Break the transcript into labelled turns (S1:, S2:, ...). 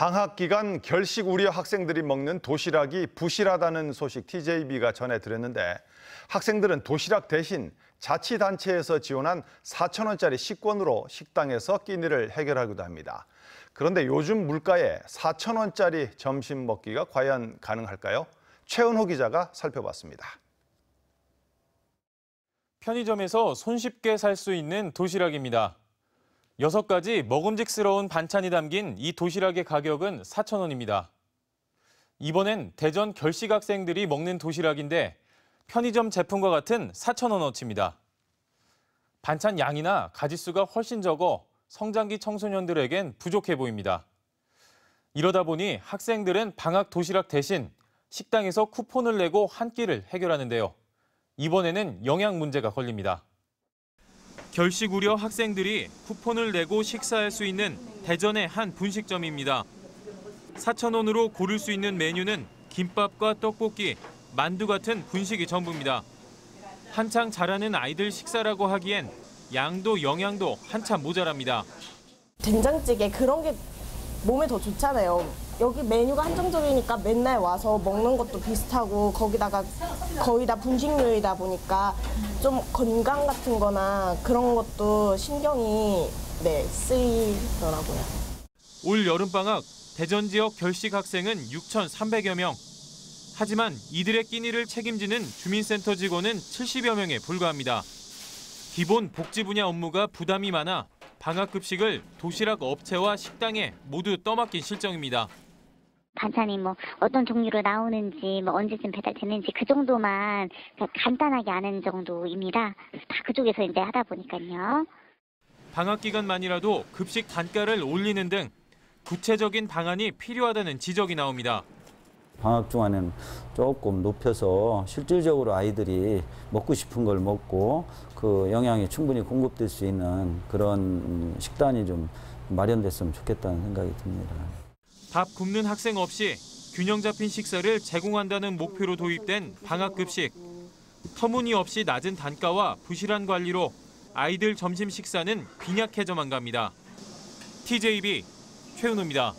S1: 방학 기간 결식 우려 학생들이 먹는 도시락이 부실하다는 소식 TJB가 전해드렸는데 학생들은 도시락 대신 자치단체에서 지원한 4천 원짜리 식권으로 식당에서 끼니를 해결하기도 합니다. 그런데 요즘 물가에 4천 원짜리 점심 먹기가 과연 가능할까요? 최은호 기자가 살펴봤습니다.
S2: 편의점에서 손쉽게 살 수 있는 도시락입니다. 여섯 가지 먹음직스러운 반찬이 담긴 이 도시락의 가격은 4,000원입니다. 이번엔 대전 결식 학생들이 먹는 도시락인데 편의점 제품과 같은 4,000원어치입니다. 반찬 양이나 가지수가 훨씬 적어 성장기 청소년들에겐 부족해 보입니다. 이러다 보니 학생들은 방학 도시락 대신 식당에서 쿠폰을 내고 한 끼를 해결하는데요. 이번에는 영양 문제가 걸립니다. 결식 우려 학생들이 쿠폰을 내고 식사할 수 있는 대전의 한 분식점입니다. 4,000원으로 고를 수 있는 메뉴는 김밥과 떡볶이, 만두 같은 분식이 전부입니다. 한창 자라는 아이들 식사라고 하기엔 양도 영양도 한참 모자랍니다.
S3: 된장찌개 그런 게 몸에 더 좋잖아요. 여기 메뉴가 한정적이니까 맨날 와서 먹는 것도 비슷하고 거기다가 거의 다 분식류이다 보니까 좀 건강 같은 거나 그런 것도 신경이 네, 쓰이더라고요.
S2: 올 여름방학 대전 지역 결식 학생은 6,300여 명. 하지만 이들의 끼니를 책임지는 주민센터 직원은 70여 명에 불과합니다. 기본 복지 분야 업무가 부담이 많아 방학급식을 도시락 업체와 식당에 모두 떠맡긴 실정입니다.
S4: 반찬이 뭐 어떤 종류로 나오는지 뭐 언제쯤 배달되는지 그 정도만 간단하게 아는 정도입니다. 다 그쪽에서 이제 하다 보니까요.
S2: 방학 기간만이라도 급식 단가를 올리는 등 구체적인 방안이 필요하다는 지적이 나옵니다.
S5: 방학 중에는 조금 높여서 실질적으로 아이들이 먹고 싶은 걸 먹고 그 영양이 충분히 공급될 수 있는 그런 식단이 좀 마련됐으면 좋겠다는 생각이 듭니다.
S2: 밥 굶는 학생 없이 균형 잡힌 식사를 제공한다는 목표로 도입된 방학급식. 터무니없이 낮은 단가와 부실한 관리로 아이들 점심 식사는 빈약해져만 갑니다. TJB 최은우입니다.